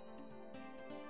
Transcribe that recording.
うん。